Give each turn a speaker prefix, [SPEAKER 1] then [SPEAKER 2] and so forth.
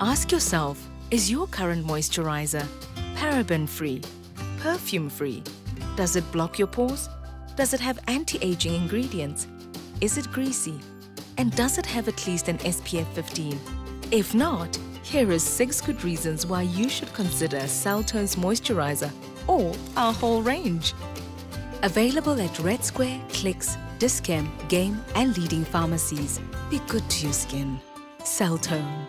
[SPEAKER 1] Ask yourself, is your current moisturizer paraben-free, perfume-free? Does it block your pores? Does it have anti-aging ingredients? Is it greasy? And does it have at least an SPF 15? If not, here is 6 good reasons why you should consider Celltone's moisturizer or our whole range. Available at Red Square, Clicks, Dis-Chem, Game and leading pharmacies. Be good to your skin. Celltone.